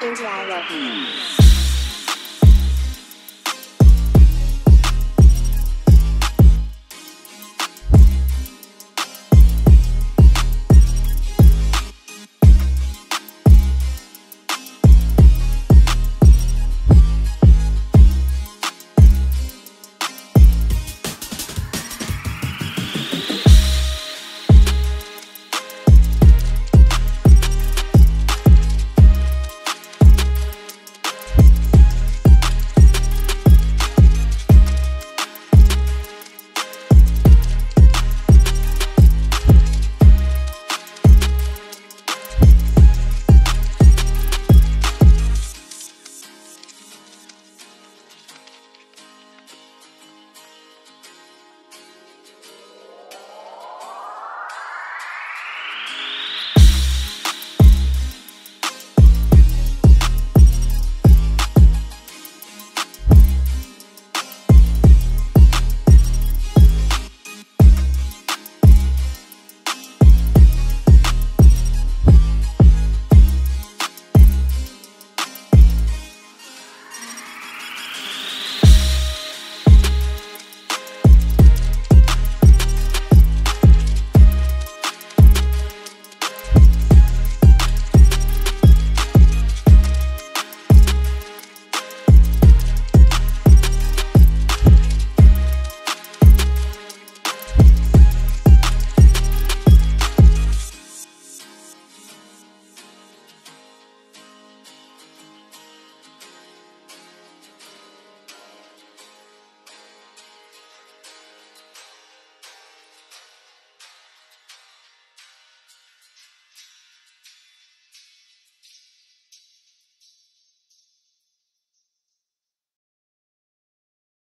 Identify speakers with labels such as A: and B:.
A: 听出来了